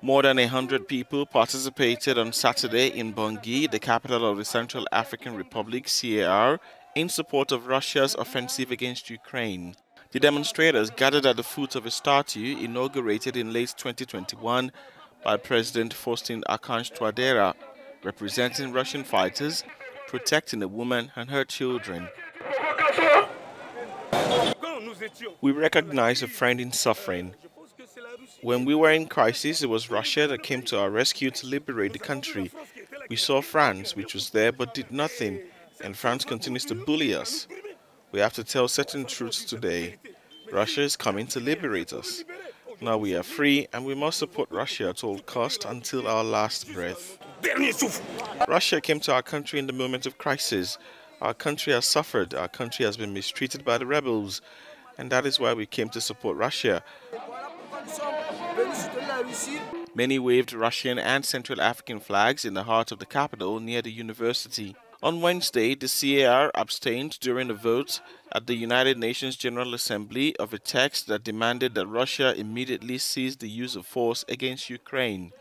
More than 100 people participated on Saturday in Bangui, the capital of the Central African Republic, CAR, in support of Russia's offensive against Ukraine. The demonstrators gathered at the foot of a statue inaugurated in late 2021 by President Faustin Archange Touadera, representing Russian fighters protecting a woman and her children. We recognize a friend in suffering. When we were in crisis, it was Russia that came to our rescue to liberate the country. We saw France, which was there but did nothing, and France continues to bully us. We have to tell certain truths today. Russia is coming to liberate us. Now we are free and we must support Russia at all cost until our last breath. Russia came to our country in the moment of crisis. Our country has suffered. Our country has been mistreated by the rebels. And that is why we came to support Russia. Many waved Russian and Central African flags in the heart of the capital near the university. On Wednesday, the CAR abstained during a vote at the United Nations General Assembly of a text that demanded that Russia immediately cease the use of force against Ukraine.